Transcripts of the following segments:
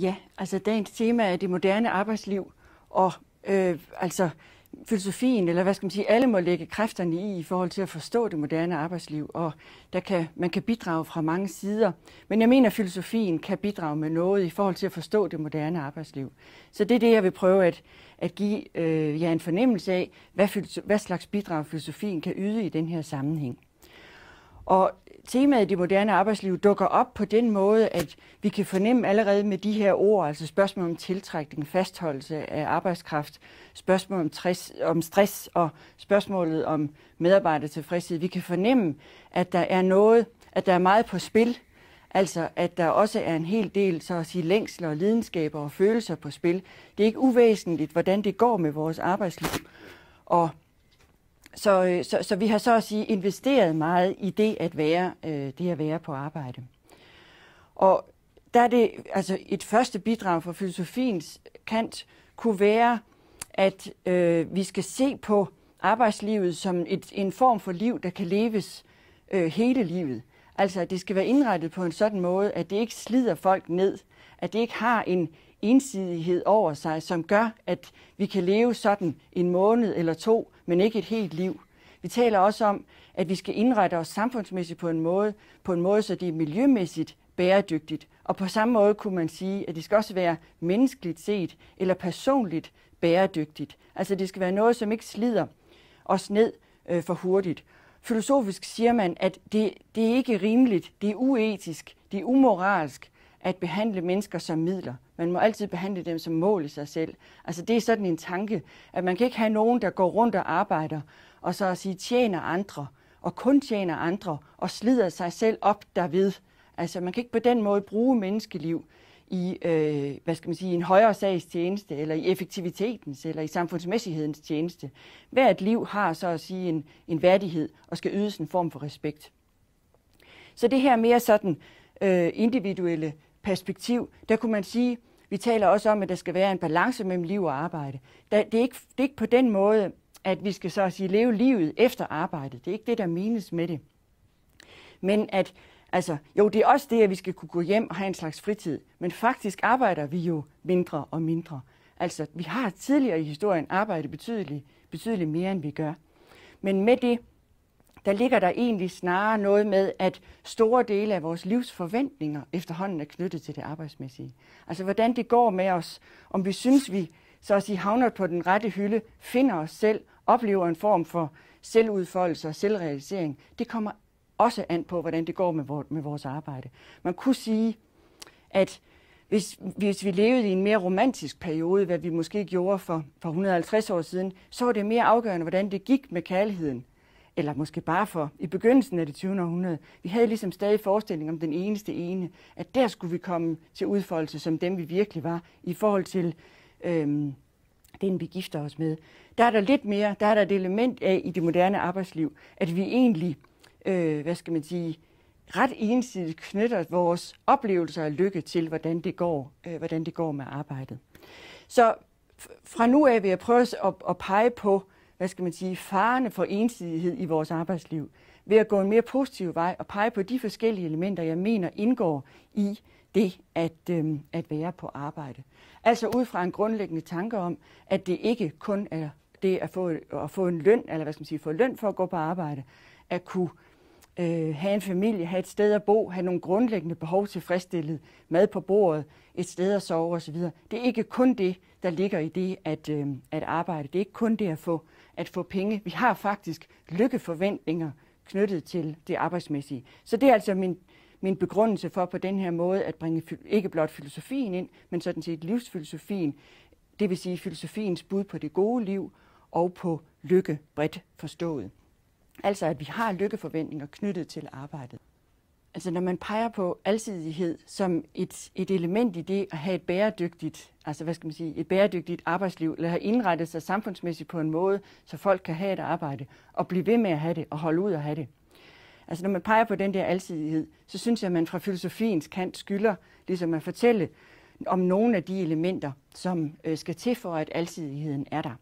Ja, altså dagens tema er det moderne arbejdsliv, og øh, altså filosofien, eller hvad skal man sige, alle må lægge kræfterne i i forhold til at forstå det moderne arbejdsliv, og der kan, man kan bidrage fra mange sider. Men jeg mener, at filosofien kan bidrage med noget i forhold til at forstå det moderne arbejdsliv. Så det er det, jeg vil prøve at, at give øh, jer en fornemmelse af, hvad, hvad slags bidrag filosofien kan yde i den her sammenhæng. Og temaet i det moderne arbejdsliv dukker op på den måde, at vi kan fornemme allerede med de her ord, altså spørgsmål om tiltrækning, fastholdelse af arbejdskraft, spørgsmål om, stress, om stress og spørgsmålet om medarbejdertilfredshed. Vi kan fornemme, at der er noget, at der er meget på spil, altså at der også er en hel del så at sige, længsler og lidenskaber og følelser på spil. Det er ikke uvæsentligt, hvordan det går med vores arbejdsliv. Og så, øh, så, så vi har så at sige investeret meget i det at være, øh, det at være på arbejde. Og der er det, altså et første bidrag fra filosofiens kant kunne være, at øh, vi skal se på arbejdslivet som et, en form for liv, der kan leves øh, hele livet. Altså at det skal være indrettet på en sådan måde, at det ikke slider folk ned, at det ikke har en ensidighed over sig, som gør, at vi kan leve sådan en måned eller to, men ikke et helt liv. Vi taler også om, at vi skal indrette os samfundsmæssigt på en måde, på en måde så det er miljømæssigt bæredygtigt. Og på samme måde kunne man sige, at det skal også være menneskeligt set eller personligt bæredygtigt. Altså det skal være noget, som ikke slider os ned øh, for hurtigt. Filosofisk siger man, at det, det er ikke rimeligt, det er uetisk, det er umoralsk at behandle mennesker som midler. Man må altid behandle dem som mål i sig selv. Altså det er sådan en tanke, at man kan ikke have nogen, der går rundt og arbejder, og så at sige tjener andre, og kun tjener andre, og slider sig selv op derved. Altså man kan ikke på den måde bruge menneskeliv i, øh, hvad skal man sige, en højere sags tjeneste, eller i effektivitetens, eller i samfundsmæssighedens tjeneste. Hvert liv har så at sige en, en værdighed, og skal ydes en form for respekt. Så det her mere sådan øh, individuelle perspektiv, der kunne man sige, vi taler også om, at der skal være en balance mellem liv og arbejde. det, er ikke, det er ikke på den måde, at vi skal så at sige leve livet efter arbejdet. Det er ikke det, der menes med det. Men at, altså, jo, det er også det, at vi skal kunne gå hjem og have en slags fritid. Men faktisk arbejder vi jo mindre og mindre. Altså, vi har tidligere i historien arbejdet betydeligt, betydeligt mere, end vi gør. Men med det, der ligger der egentlig snarere noget med, at store dele af vores livs forventninger efterhånden er knyttet til det arbejdsmæssige. Altså hvordan det går med os, om vi synes, vi så at sige havner på den rette hylde, finder os selv, oplever en form for selvudfoldelse og selvrealisering. Det kommer også an på, hvordan det går med, vores, med vores arbejde. Man kunne sige, at hvis, hvis vi levede i en mere romantisk periode, hvad vi måske gjorde for, for 150 år siden, så var det mere afgørende, hvordan det gik med kærligheden eller måske bare for i begyndelsen af det 20. århundrede, vi havde ligesom stadig forestilling om den eneste ene, at der skulle vi komme til udfoldelse som dem, vi virkelig var, i forhold til øhm, den, vi gifter os med. Der er der lidt mere, der er der et element af i det moderne arbejdsliv, at vi egentlig, øh, hvad skal man sige, ret ensidigt knytter vores oplevelser af lykke til, hvordan det går, øh, hvordan det går med arbejdet. Så fra nu af vil jeg prøve at, at pege på hvad skal man sige, farerne for ensidighed i vores arbejdsliv, ved at gå en mere positiv vej og pege på de forskellige elementer, jeg mener indgår i det at, øh, at være på arbejde. Altså ud fra en grundlæggende tanke om, at det ikke kun er det at få, at få en løn, eller hvad skal man sige, få løn for at gå på arbejde, at kunne øh, have en familie, have et sted at bo, have nogle grundlæggende behov tilfredsstillet, mad på bordet, et sted at sove osv. Det er ikke kun det, der ligger i det at, øh, at arbejde. Det er ikke kun det at få at få penge. Vi har faktisk lykkeforventninger knyttet til det arbejdsmæssige. Så det er altså min, min begrundelse for på den her måde at bringe ikke blot filosofien ind, men sådan set livsfilosofien, det vil sige filosofiens bud på det gode liv og på lykke bredt forstået. Altså at vi har lykkeforventninger knyttet til arbejdet. Altså når man peger på alsidighed som et, et element i det at have et bæredygtigt, altså hvad skal man sige, et bæredygtigt arbejdsliv, eller have indrettet sig samfundsmæssigt på en måde, så folk kan have et arbejde, og blive ved med at have det, og holde ud at have det. Altså når man peger på den der alsidighed, så synes jeg, at man fra filosofiens kant skylder ligesom at fortælle om nogle af de elementer, som øh, skal til for, at alsidigheden er der.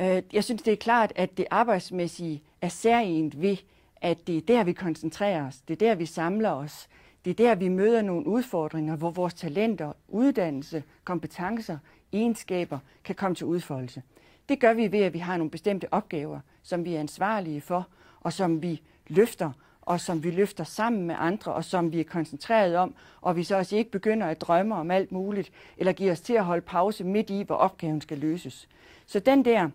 Øh, jeg synes, det er klart, at det arbejdsmæssige er særligt ved, at det er der, vi koncentrerer os. Det er der, vi samler os. Det er der, vi møder nogle udfordringer, hvor vores talenter, uddannelse, kompetencer, egenskaber kan komme til udfoldelse. Det gør vi ved, at vi har nogle bestemte opgaver, som vi er ansvarlige for, og som vi løfter, og som vi løfter sammen med andre, og som vi er koncentreret om, og vi så også ikke begynder at drømme om alt muligt, eller giver os til at holde pause midt i, hvor opgaven skal løses. Så den der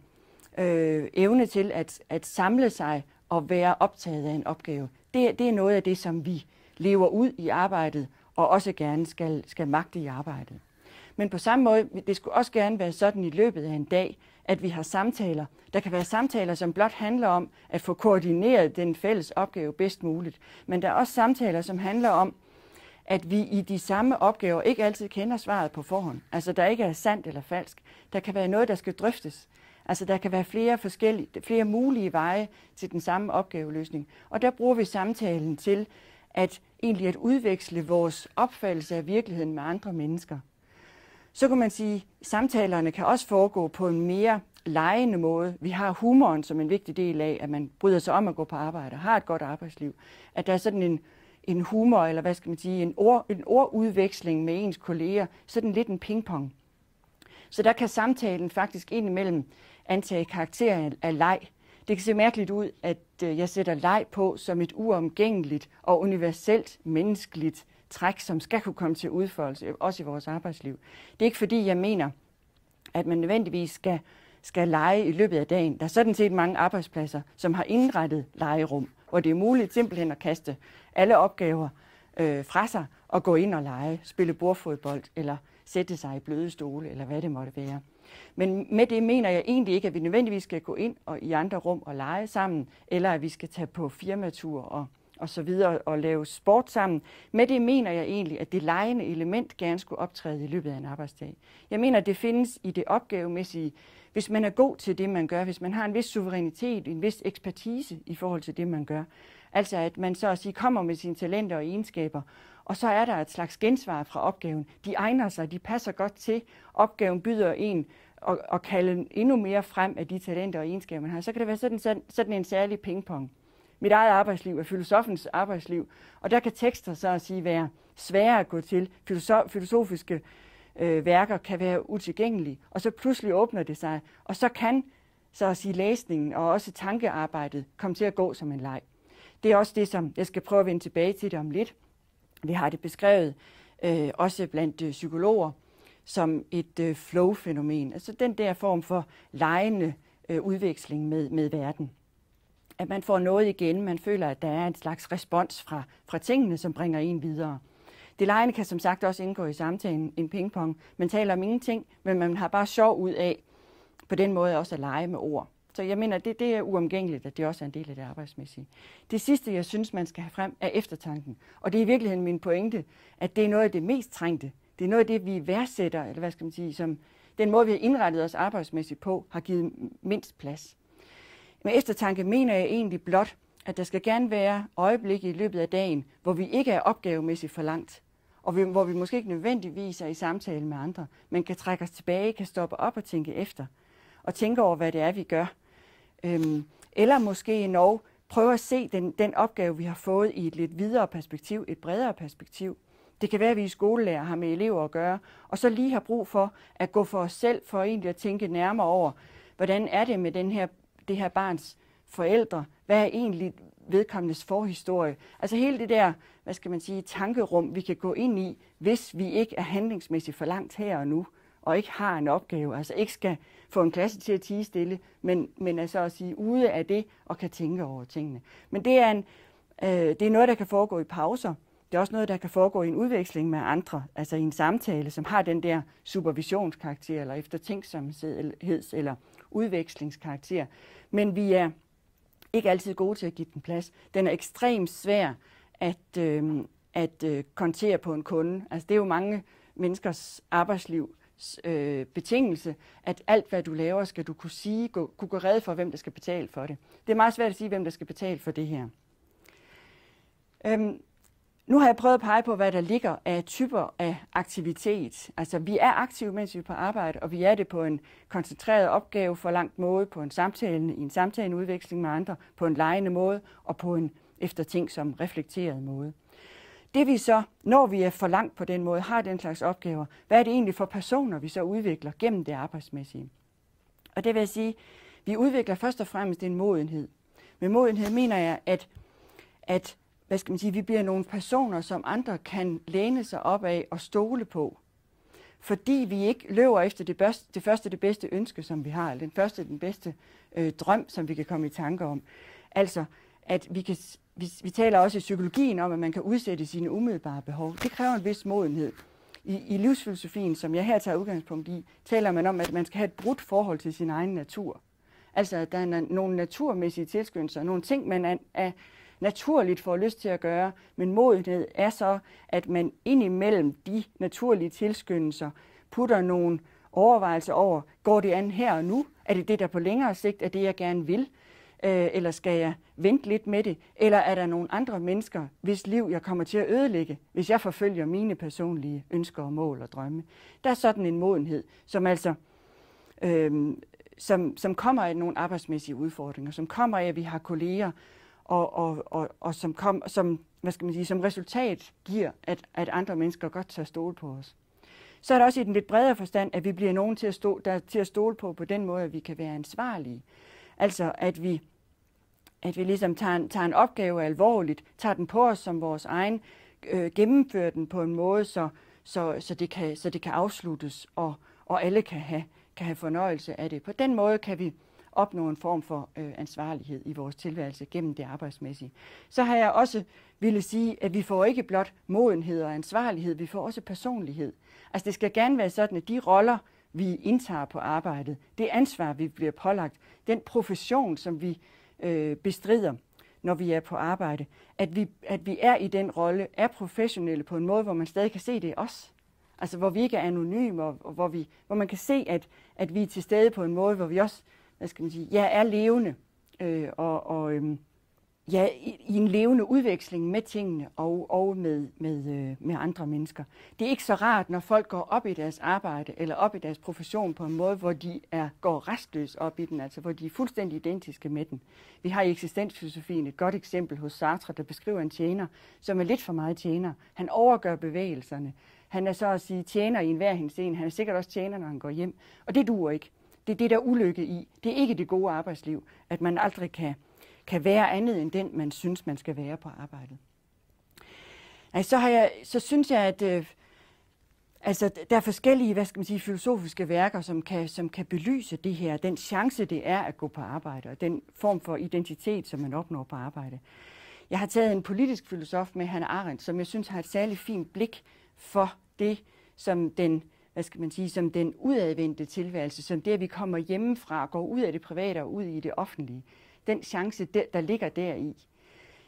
øh, evne til at, at samle sig og være optaget af en opgave, det, det er noget af det, som vi lever ud i arbejdet, og også gerne skal, skal magte i arbejdet. Men på samme måde, det skulle også gerne være sådan i løbet af en dag, at vi har samtaler. Der kan være samtaler, som blot handler om at få koordineret den fælles opgave bedst muligt. Men der er også samtaler, som handler om, at vi i de samme opgaver ikke altid kender svaret på forhånd. Altså der ikke er sandt eller falsk. Der kan være noget, der skal drøftes. Altså der kan være flere forskellige, flere mulige veje til den samme opgaveløsning. Og der bruger vi samtalen til at egentlig at udveksle vores opfattelse af virkeligheden med andre mennesker. Så kan man sige, at samtalerne kan også foregå på en mere legende måde. Vi har humoren som en vigtig del af, at man bryder sig om at gå på arbejde og har et godt arbejdsliv. At der er sådan en, en humor, eller hvad skal man sige, en, ord, en ordudveksling med ens kolleger, sådan lidt en pingpong. Så der kan samtalen faktisk indimellem antage karakter af leg. Det kan se mærkeligt ud, at øh, jeg sætter leg på som et uomgængeligt og universelt menneskeligt træk, som skal kunne komme til udfoldelse, også i vores arbejdsliv. Det er ikke fordi, jeg mener, at man nødvendigvis skal, skal lege i løbet af dagen. Der er sådan set mange arbejdspladser, som har indrettet legerum, hvor det er muligt simpelthen at kaste alle opgaver øh, fra sig og gå ind og lege, spille bordfodbold eller sætte sig i bløde stole, eller hvad det måtte være. Men med det mener jeg egentlig ikke, at vi nødvendigvis skal gå ind og i andre rum og lege sammen, eller at vi skal tage på firmatur og, og så videre og lave sport sammen. Med det mener jeg egentlig, at det legende element gerne skulle optræde i løbet af en arbejdsdag. Jeg mener, at det findes i det opgavemæssige, hvis man er god til det, man gør, hvis man har en vis suverænitet, en vis ekspertise i forhold til det, man gør. Altså at man så at sige kommer med sine talenter og egenskaber, og så er der et slags gensvar fra opgaven. De egner sig, de passer godt til. Opgaven byder en at, og kalde endnu mere frem af de talenter og egenskaber, man har. Så kan det være sådan, sådan, sådan en særlig pingpong. Mit eget arbejdsliv er filosofens arbejdsliv, og der kan tekster så at sige være svære at gå til. Filosof, filosofiske øh, værker kan være utilgængelige, og så pludselig åbner det sig, og så kan så at sige læsningen og også tankearbejdet komme til at gå som en leg. Det er også det, som jeg skal prøve at vende tilbage til det om lidt. Vi har det beskrevet øh, også blandt øh, psykologer som et øh, flow-fænomen, altså den der form for lejende øh, udveksling med, med verden. At man får noget igen, man føler, at der er en slags respons fra, fra tingene, som bringer en videre. Det lejende kan som sagt også indgå i samtalen, en pingpong. Man taler om ingenting, men man har bare sjov ud af på den måde også at lege med ord. Så jeg mener, det, det er uomgængeligt, at det også er en del af det arbejdsmæssige. Det sidste, jeg synes, man skal have frem, er eftertanken. Og det er i virkeligheden min pointe, at det er noget af det mest trængte. Det er noget af det, vi værdsætter, eller hvad skal man sige, som den måde, vi har indrettet os arbejdsmæssigt på, har givet mindst plads. Med eftertanke mener jeg egentlig blot, at der skal gerne være øjeblikke i løbet af dagen, hvor vi ikke er opgavemæssigt for langt, og vi, hvor vi måske ikke nødvendigvis er i samtale med andre, men kan trække os tilbage, kan stoppe op og tænke efter, og tænke over, hvad det er, vi gør, Øhm, eller måske endnu prøve at se den, den opgave, vi har fået i et lidt videre perspektiv, et bredere perspektiv. Det kan være, at vi i skolelærer har med elever at gøre, og så lige har brug for at gå for os selv, for egentlig at tænke nærmere over, hvordan er det med den her, det her barns forældre? Hvad er egentlig vedkommendes forhistorie? Altså hele det der, hvad skal man sige, tankerum, vi kan gå ind i, hvis vi ikke er handlingsmæssigt for langt her og nu og ikke har en opgave, altså ikke skal få en klasse til at tige stille, men, men altså at sige ude af det og kan tænke over tingene. Men det er, en, øh, det er noget, der kan foregå i pauser. Det er også noget, der kan foregå i en udveksling med andre, altså i en samtale, som har den der supervisionskarakter, eller eftertænksomheds- eller udvekslingskarakter. Men vi er ikke altid gode til at give den plads. Den er ekstremt svær at, øh, at øh, kontere på en kunde. Altså det er jo mange menneskers arbejdsliv, øh, betingelse, at alt, hvad du laver, skal du kunne sige, gå, kunne gå red for, hvem der skal betale for det. Det er meget svært at sige, hvem der skal betale for det her. Øhm, nu har jeg prøvet at pege på, hvad der ligger af typer af aktivitet. Altså, vi er aktive, mens vi er på arbejde, og vi er det på en koncentreret opgave for langt måde, på en samtale, i en samtaleudveksling med andre, på en lejende måde og på en eftertænksom, reflekteret måde. Det vi så, når vi er for langt på den måde, har den slags opgaver, hvad er det egentlig for personer, vi så udvikler gennem det arbejdsmæssige? Og det vil jeg sige, vi udvikler først og fremmest en modenhed. Med modenhed mener jeg, at, at hvad skal man sige, vi bliver nogle personer, som andre kan læne sig op af og stole på. Fordi vi ikke løber efter det, børste, det første, det bedste ønske, som vi har, eller den første, den bedste øh, drøm, som vi kan komme i tanke om. Altså, at vi kan, vi, vi taler også i psykologien om, at man kan udsætte sine umiddelbare behov. Det kræver en vis modenhed. I, I livsfilosofien, som jeg her tager udgangspunkt i, taler man om, at man skal have et brudt forhold til sin egen natur. Altså, at der er nogle naturmæssige tilskyndelser, nogle ting, man er, er naturligt får lyst til at gøre, men modenhed er så, at man indimellem de naturlige tilskyndelser putter nogle overvejelser over, går det an her og nu? Er det det, der på længere sigt er det, jeg gerne vil? Øh, eller skal jeg vente lidt med det? Eller er der nogle andre mennesker, hvis liv jeg kommer til at ødelægge, hvis jeg forfølger mine personlige ønsker og mål og drømme? Der er sådan en modenhed, som altså øh, som, som kommer af nogle arbejdsmæssige udfordringer, som kommer af, at vi har kolleger, og, og, og, og som, kom, som, hvad skal man sige, som resultat giver, at, at andre mennesker godt tager stole på os. Så er der også i den lidt bredere forstand, at vi bliver nogen til at, stå, der, til at stole på på den måde, at vi kan være ansvarlige. Altså at vi, at vi ligesom tager en, tager en opgave alvorligt, tager den på os som vores egen, øh, gennemfører den på en måde, så, så, så, det, kan, så det kan afsluttes, og, og alle kan have, kan have fornøjelse af det. På den måde kan vi opnå en form for øh, ansvarlighed i vores tilværelse gennem det arbejdsmæssige. Så har jeg også ville sige, at vi får ikke blot modenhed og ansvarlighed, vi får også personlighed. Altså det skal gerne være sådan, at de roller, vi indtager på arbejdet, det ansvar, vi bliver pålagt, den profession, som vi øh, bestrider, når vi er på arbejde, at vi, at vi er i den rolle, er professionelle på en måde, hvor man stadig kan se det os. Altså hvor vi ikke er anonyme, og hvor, vi, hvor man kan se, at, at vi er til stede på en måde, hvor vi også hvad skal man sige, ja, er levende, øh, og, og øh, ja, i, i en levende udveksling med tingene og, og med, med, øh, med andre mennesker. Det er ikke så rart, når folk går op i deres arbejde eller op i deres profession på en måde, hvor de er, går restløs op i den, altså hvor de er fuldstændig identiske med den. Vi har i eksistensfilosofien et godt eksempel hos Sartre, der beskriver en tjener, som er lidt for meget tjener. Han overgør bevægelserne. Han er så at sige tjener i enhver henseende. Han er sikkert også tjener, når han går hjem. Og det duer ikke. Det er det, der er ulykke i. Det er ikke det gode arbejdsliv, at man aldrig kan, kan være andet end den, man synes, man skal være på arbejdet. Altså, så, har jeg, så synes jeg, at øh, altså, der er forskellige hvad skal man sige, filosofiske værker, som kan, som kan belyse det her, den chance, det er at gå på arbejde, og den form for identitet, som man opnår på arbejde. Jeg har taget en politisk filosof med, Hannah Arendt, som jeg synes har et særligt fint blik for det, som den hvad skal man sige, som den udadvendte tilværelse, som det, at vi kommer hjemmefra, går ud af det private og ud i det offentlige. Den chance, der, der ligger deri.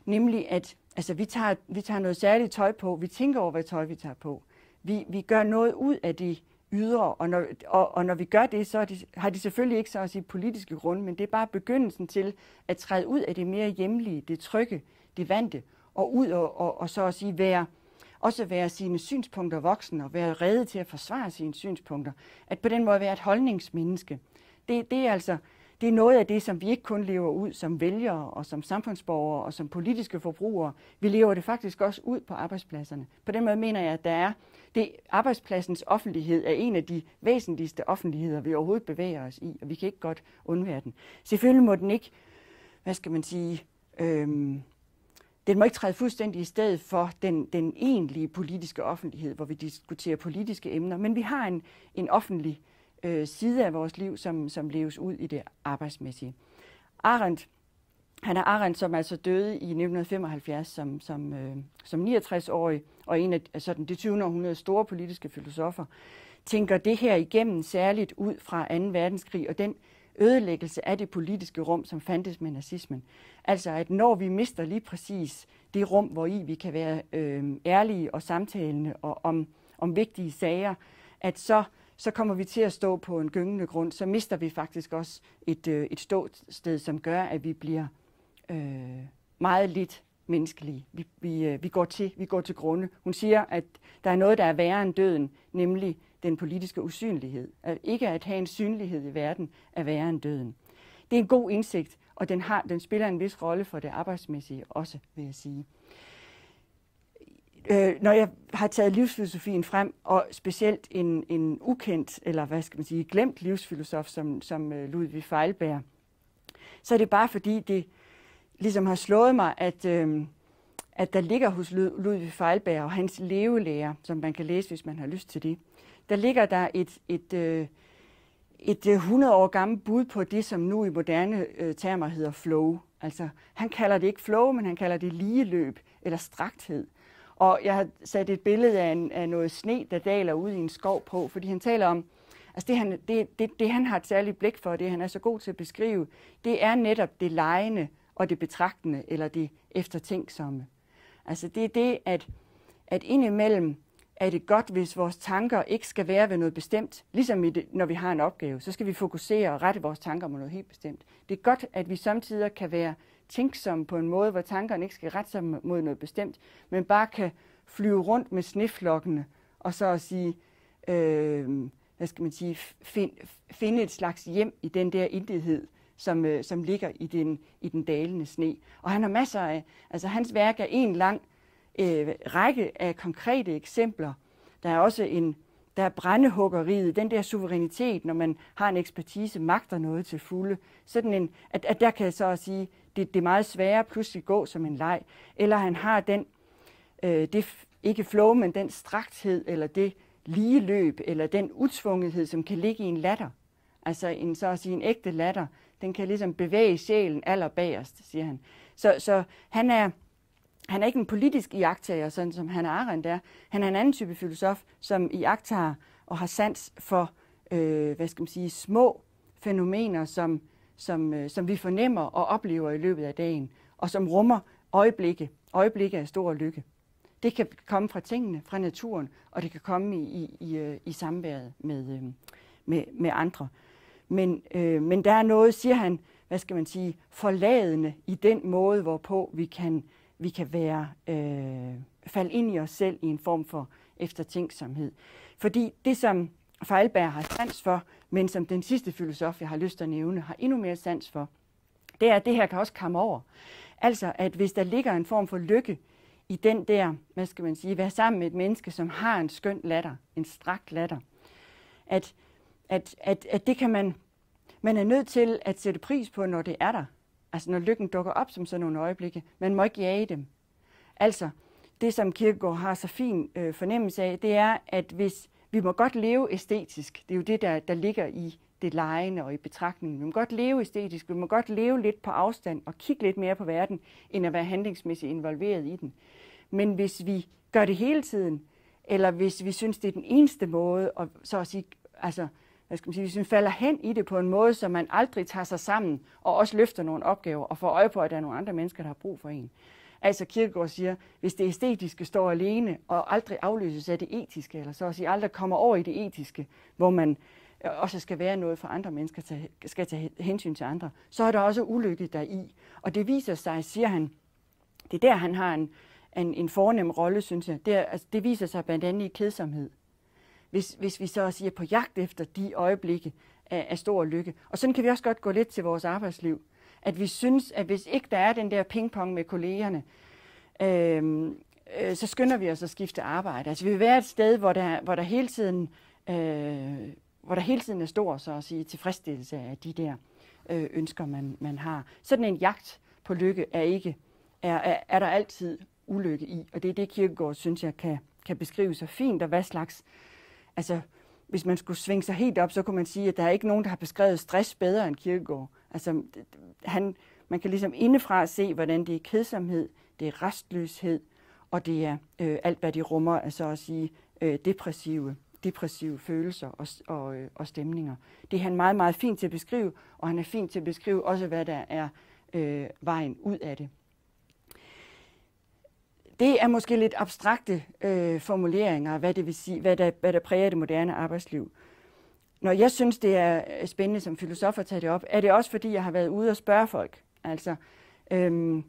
Nemlig, at altså, vi, tager, vi tager noget særligt tøj på, vi tænker over, hvad tøj vi tager på. Vi, vi gør noget ud af det ydre, og når, og, og når vi gør det, så det, har de selvfølgelig ikke så at sige politiske grunde, men det er bare begyndelsen til at træde ud af det mere hjemlige, det trygge, det vante, og ud og, og, og så at sige være også være sine synspunkter voksen og være redde til at forsvare sine synspunkter. At på den måde være et holdningsmenneske. Det, det er altså det er noget af det, som vi ikke kun lever ud som vælgere og som samfundsborgere og som politiske forbrugere. Vi lever det faktisk også ud på arbejdspladserne. På den måde mener jeg, at der er det, arbejdspladsens offentlighed er en af de væsentligste offentligheder, vi overhovedet bevæger os i, og vi kan ikke godt undvære den. Selvfølgelig må den ikke, hvad skal man sige, øhm, den må ikke træde fuldstændig i stedet for den, den egentlige politiske offentlighed, hvor vi diskuterer politiske emner, men vi har en, en offentlig øh, side af vores liv, som, som leves ud i det arbejdsmæssige. Arendt, han er Arendt, som altså døde i 1975 som, som, øh, som 69-årig, og en af sådan, det 20. århundredes store politiske filosofer, tænker det her igennem særligt ud fra 2. verdenskrig og den ødelæggelse af det politiske rum, som fandtes med nazismen. Altså at når vi mister lige præcis det rum, hvor i vi kan være øh, ærlige og samtalende og om, om vigtige sager, at så, så kommer vi til at stå på en gyngende grund, så mister vi faktisk også et, øh, et ståsted, som gør, at vi bliver øh, meget lidt menneskelige. Vi, vi, øh, vi, går til, vi går til grunde. Hun siger, at der er noget, der er værre end døden, nemlig den politiske usynlighed. At ikke at have en synlighed i verden er værre end døden. Det er en god indsigt, og den, har, den spiller en vis rolle for det arbejdsmæssige også, vil jeg sige øh, når jeg har taget livsfilosofien frem, og specielt en, en ukendt, eller hvad skal man sige, glemt livsfilosof som, som øh, Ludwig Feilberg, så er det bare fordi, det ligesom har slået mig, at, øh, at der ligger hos Ludwig Feilberg og hans levelærer, som man kan læse, hvis man har lyst til det, der ligger der et, et, øh, et øh, 100 år gammelt bud på det, som nu i moderne øh, termer hedder flow. Altså, han kalder det ikke flow, men han kalder det ligeløb eller strakthed. Og jeg har sat et billede af, en, af noget sne, der daler ud i en skov på, fordi han taler om, altså det han, det, det, det han har et særligt blik for, det han er så god til at beskrive, det er netop det lejende og det betragtende, eller det eftertænksomme. Altså det er det, at, at indimellem er det godt, hvis vores tanker ikke skal være ved noget bestemt. Ligesom det, når vi har en opgave, så skal vi fokusere og rette vores tanker mod noget helt bestemt. Det er godt, at vi samtidig kan være tænksomme på en måde, hvor tankerne ikke skal rette sig mod noget bestemt, men bare kan flyve rundt med sniflokkene og så at sige, øh, hvad skal man sige, find, finde et slags hjem i den der intethed, som, øh, som ligger i den, i den dalende sne. Og han har masser af, altså hans værk er en lang øh, række af konkrete eksempler. Der er også en, der er brændehuggeriet, den der suverænitet, når man har en ekspertise, magter noget til fulde. Sådan en, at, at der kan jeg så at sige, det, det meget svære pludselig gå som en leg. Eller han har den, øh, det, ikke flow, men den strakthed, eller det lige løb, eller den utvungethed, som kan ligge i en latter. Altså en, så at sige, en ægte latter, den kan ligesom bevæge sjælen allerbagerst, siger han. Så, så han er, han er ikke en politisk iagtager, sådan som han Arendt er. Han er en anden type filosof, som iagtager og har sans for, øh, hvad skal man sige, små fænomener, som, som, øh, som vi fornemmer og oplever i løbet af dagen, og som rummer øjeblikke, øjeblikke af stor lykke. Det kan komme fra tingene, fra naturen, og det kan komme i, i, i, øh, i samværet med, øh, med, med andre. Men, øh, men der er noget, siger han, hvad skal man sige, forladende i den måde, hvorpå vi kan, vi kan være, øh, falde ind i os selv i en form for eftertænksomhed. Fordi det, som Feilberg har sans for, men som den sidste filosof, jeg har lyst til at nævne, har endnu mere sans for, det er, at det her kan også komme over. Altså, at hvis der ligger en form for lykke i den der, hvad skal man sige, være sammen med et menneske, som har en skøn latter, en strakt latter, at, at, at, at det kan man, man er nødt til at sætte pris på, når det er der. Altså når lykken dukker op som sådan nogle øjeblikke. Man må ikke jage dem. Altså, det som Kierkegaard har så fin øh, fornemmelse af, det er, at hvis vi må godt leve æstetisk, det er jo det, der, der ligger i det lejende og i betragtningen. Vi må godt leve æstetisk, vi må godt leve lidt på afstand og kigge lidt mere på verden, end at være handlingsmæssigt involveret i den. Men hvis vi gør det hele tiden, eller hvis vi synes, det er den eneste måde, og så at sige, altså, hvad skal man sige, hvis man falder hen i det på en måde, så man aldrig tager sig sammen og også løfter nogle opgaver og får øje på, at der er nogle andre mennesker, der har brug for en. Altså Kierkegaard siger, hvis det æstetiske står alene og aldrig afløses af det etiske, eller så at sige aldrig kommer over i det etiske, hvor man øh, også skal være noget for andre mennesker, skal tage hensyn til andre, så er der også ulykke deri. Og det viser sig, siger han, det er der, han har en, en, en fornem rolle, synes jeg. Det, er, altså, det viser sig blandt andet i kedsomhed. Hvis, hvis vi så siger på jagt efter de øjeblikke af, af stor lykke. Og sådan kan vi også godt gå lidt til vores arbejdsliv. At vi synes, at hvis ikke der er den der pingpong med kollegerne, øh, øh, så skynder vi os at skifte arbejde. Altså vi vil være et sted, hvor der, hvor der hele tiden øh, hvor der hele tiden er stor så at sige, tilfredsstillelse af de der øh, ønsker, man, man har. Sådan en jagt på lykke er ikke er, er, er der altid ulykke i, og det er det, Kirkegaard synes jeg kan, kan beskrive så fint, og hvad slags, altså hvis man skulle svinge sig helt op, så kunne man sige, at der er ikke nogen, der har beskrevet stress bedre end Kirkegaard. Altså, han, man kan ligesom indefra se, hvordan det er kedsomhed, det er restløshed, og det er øh, alt, hvad de rummer, altså at sige øh, depressive, depressive følelser og, og, øh, og stemninger. Det er han meget, meget fint til at beskrive, og han er fint til at beskrive også, hvad der er øh, vejen ud af det. Det er måske lidt abstrakte øh, formuleringer, hvad det vil sige, hvad der, hvad der præger det moderne arbejdsliv. Når jeg synes, det er øh, spændende som filosof at tage det op, er det også fordi, jeg har været ude og spørge folk. Altså, øhm,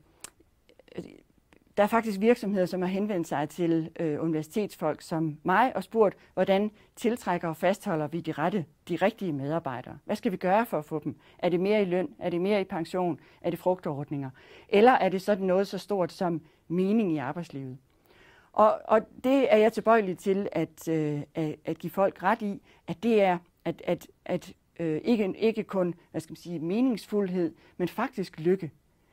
der er faktisk virksomheder, som har henvendt sig til øh, universitetsfolk som mig og spurgt, hvordan tiltrækker og fastholder vi de rette, de rigtige medarbejdere? Hvad skal vi gøre for at få dem? Er det mere i løn? Er det mere i pension? Er det frugtordninger? Eller er det sådan noget så stort som mening i arbejdslivet? Og, og det er jeg tilbøjelig til at, øh, at, at give folk ret i, at det er at, at, at øh, ikke, ikke kun hvad skal man sige, meningsfuldhed, men faktisk lykke.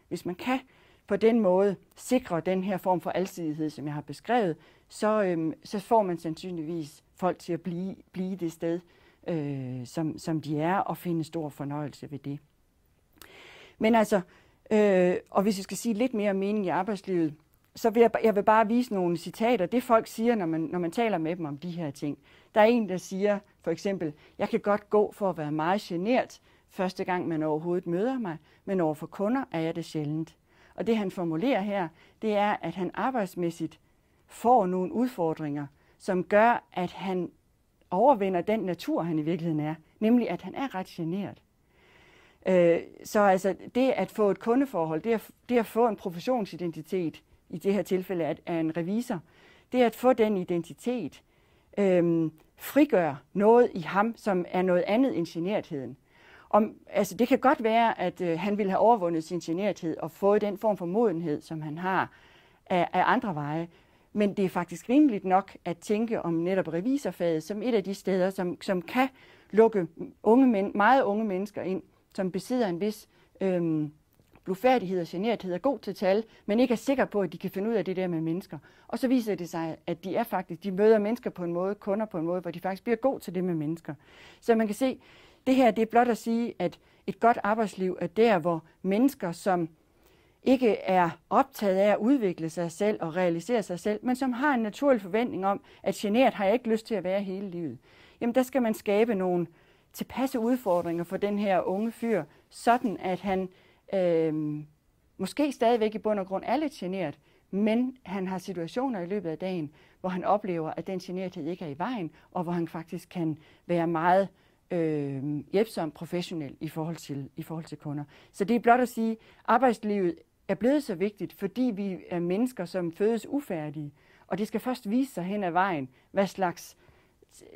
Hvis man kan på den måde sikre den her form for alsidighed, som jeg har beskrevet, så, øh, så får man sandsynligvis folk til at blive, blive det sted, øh, som, som de er, og finde stor fornøjelse ved det. Men altså, øh, og hvis jeg skal sige lidt mere om mening i arbejdslivet, så vil jeg, jeg vil bare vise nogle citater. Det folk siger, når man, når man taler med dem om de her ting. Der er en, der siger for eksempel, jeg kan godt gå for at være meget genert, første gang man overhovedet møder mig, men overfor kunder er jeg det sjældent. Og det han formulerer her, det er, at han arbejdsmæssigt får nogle udfordringer, som gør, at han overvinder den natur, han i virkeligheden er, nemlig at han er ret generet. Øh, så altså det at få et kundeforhold, det at, det at få en professionsidentitet, i det her tilfælde af en revisor, det at få den identitet, øhm, frigør noget i ham, som er noget andet end genertheden. Om, altså det kan godt være, at øh, han ville have overvundet sin generthed og fået den form for modenhed, som han har af, af andre veje. Men det er faktisk rimeligt nok at tænke om netop revisorfaget som et af de steder, som, som kan lukke unge men, meget unge mennesker ind, som besidder en vis øhm, blufærdighed og generthed er god til tal, men ikke er sikker på, at de kan finde ud af det der med mennesker. Og så viser det sig, at de er faktisk, de møder mennesker på en måde, kunder på en måde, hvor de faktisk bliver god til det med mennesker. Så man kan se, det her det er blot at sige, at et godt arbejdsliv er der, hvor mennesker, som ikke er optaget af at udvikle sig selv og realisere sig selv, men som har en naturlig forventning om, at generet har jeg ikke lyst til at være hele livet. Jamen der skal man skabe nogle tilpasse udfordringer for den her unge fyr, sådan at han øh, måske stadigvæk i bund og grund er lidt generet, men han har situationer i løbet af dagen, hvor han oplever, at den generthed ikke er i vejen, og hvor han faktisk kan være meget øh, hjælpsom professionel i forhold, til, i forhold til kunder. Så det er blot at sige, at arbejdslivet er blevet så vigtigt, fordi vi er mennesker, som fødes ufærdige. Og det skal først vise sig hen ad vejen, hvad slags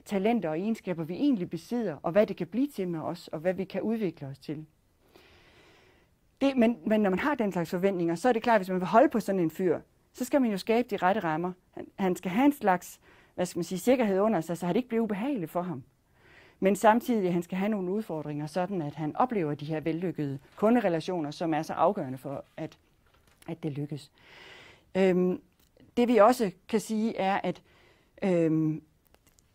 talenter og egenskaber vi egentlig besidder, og hvad det kan blive til med os, og hvad vi kan udvikle os til. Det, men, men når man har den slags forventninger, så er det klart, at hvis man vil holde på sådan en fyr, så skal man jo skabe de rette rammer. Han, han skal have en slags hvad skal man sige, sikkerhed under sig, så det ikke bliver ubehageligt for ham. Men samtidig, han skal have nogle udfordringer, sådan at han oplever de her vellykkede kunderelationer, som er så afgørende for, at, at det lykkes. Øhm, det vi også kan sige er, at øhm,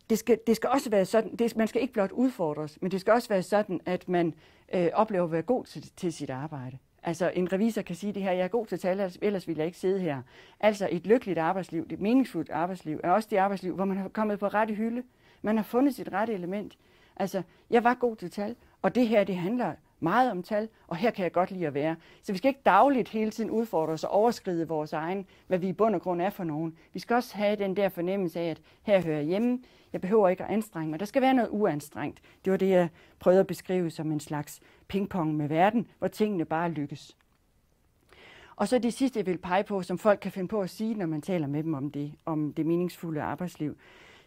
det, skal, det skal også være sådan, det, man skal ikke blot udfordres, men det skal også være sådan, at man øh, oplever at være god til, til sit arbejde. Altså en revisor kan sige det her, jeg er god til tal, ellers ville jeg ikke sidde her. Altså et lykkeligt arbejdsliv, et meningsfuldt arbejdsliv, er også det arbejdsliv, hvor man har kommet på rette hylde. Man har fundet sit rette element. Altså, jeg var god til tal, og det her, det handler meget om tal, og her kan jeg godt lide at være. Så vi skal ikke dagligt hele tiden udfordre os og overskride vores egen, hvad vi i bund og grund er for nogen. Vi skal også have den der fornemmelse af, at her hører jeg hjemme, jeg behøver ikke at anstrenge mig. Der skal være noget uanstrengt. Det var det, jeg prøvede at beskrive som en slags pingpong med verden, hvor tingene bare lykkes. Og så det sidste, jeg vil pege på, som folk kan finde på at sige, når man taler med dem om det, om det meningsfulde arbejdsliv.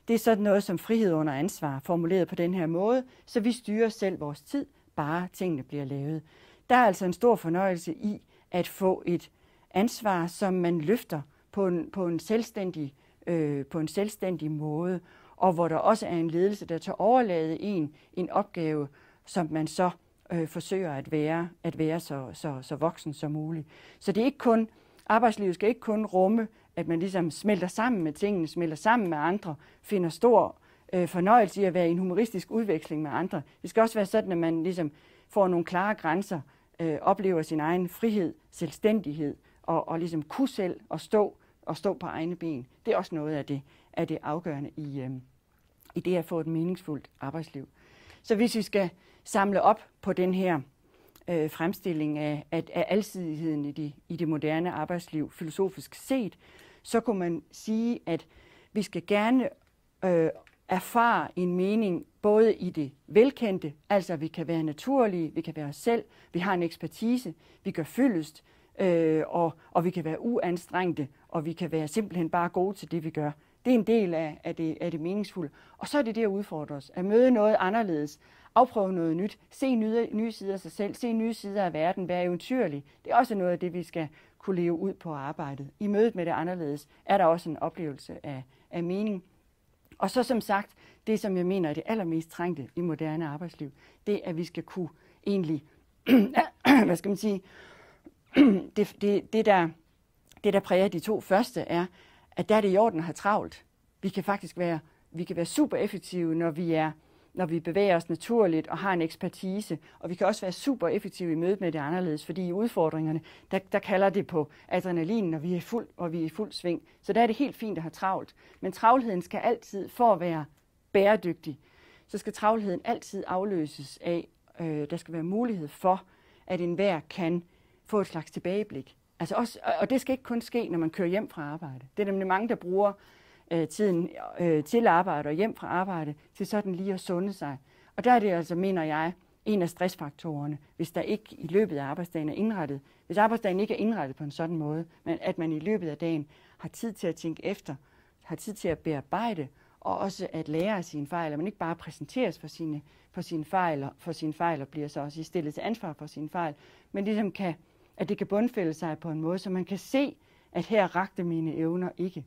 Det er sådan noget som frihed under ansvar, formuleret på den her måde, så vi styrer selv vores tid, bare tingene bliver lavet. Der er altså en stor fornøjelse i at få et ansvar, som man løfter på en, på en, selvstændig, øh, på en selvstændig måde, og hvor der også er en ledelse, der tager overlade en en opgave, som man så øh, forsøger at være, at være så, så, så voksen som muligt. Så det er ikke kun, arbejdslivet skal ikke kun rumme, at man ligesom smelter sammen med tingene, smelter sammen med andre, finder stor øh, fornøjelse i at være i en humoristisk udveksling med andre. Det skal også være sådan, at man ligesom får nogle klare grænser, øh, oplever sin egen frihed, selvstændighed og, og ligesom kunne selv og stå og stå på egne ben. Det er også noget af det, af det afgørende i, øh, i det at få et meningsfuldt arbejdsliv. Så hvis vi skal samle op på den her øh, fremstilling af, af, af alsidigheden i, de, i det moderne arbejdsliv, filosofisk set, så kunne man sige, at vi skal gerne øh, erfare en mening både i det velkendte, altså vi kan være naturlige, vi kan være os selv, vi har en ekspertise, vi gør fyldest, øh, og, og vi kan være uanstrengte, og vi kan være simpelthen bare gode til det, vi gør. Det er en del af, af, det, af det meningsfulde. Og så er det det at udfordre os, at møde noget anderledes, afprøve noget nyt, se nye, nye sider af sig selv, se nye sider af verden, være eventyrlig. Det er også noget af det, vi skal kunne leve ud på arbejdet. I mødet med det anderledes er der også en oplevelse af, af mening. Og så som sagt, det som jeg mener er det allermest trængte i moderne arbejdsliv, det er, at vi skal kunne egentlig, hvad skal man sige, det, det, det, der, det der præger de to første er, at der er det i orden at have travlt. Vi kan faktisk være, vi kan være super effektive, når vi er når vi bevæger os naturligt og har en ekspertise. Og vi kan også være super effektive i mødet med det anderledes, fordi i udfordringerne, der, der kalder det på adrenalin, når vi er fuld, og vi er i fuld sving. Så der er det helt fint at have travlt. Men travlheden skal altid, for at være bæredygtig, så skal travlheden altid afløses af, øh, der skal være mulighed for, at enhver kan få et slags tilbageblik. Altså også, og det skal ikke kun ske, når man kører hjem fra arbejde. Det er nemlig mange, der bruger øh, tiden øh, til arbejde og hjem fra arbejde, til sådan lige at sunde sig. Og der er det altså, mener jeg, en af stressfaktorerne, hvis der ikke i løbet af arbejdsdagen er indrettet, hvis arbejdsdagen ikke er indrettet på en sådan måde, men at man i løbet af dagen har tid til at tænke efter, har tid til at bearbejde, og også at lære af sine fejl, at man ikke bare præsenteres for sine, for sine fejl, for sine fejl og bliver så også stillet til ansvar for sine fejl, men ligesom kan, at det kan bundfælde sig på en måde, så man kan se, at her rakte mine evner ikke.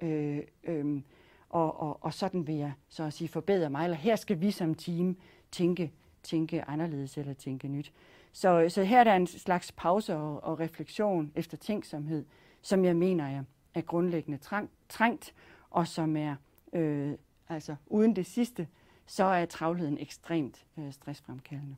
Øh, øh, og, og, og sådan vil jeg så at sige forbedre mig, eller her skal vi som team tænke, tænke anderledes eller tænke nyt. Så, så her er der en slags pause og, og refleksion efter tænksomhed, som jeg mener er, er grundlæggende trang, trængt, og som er, øh, altså uden det sidste, så er travlheden ekstremt øh, stressfremkaldende.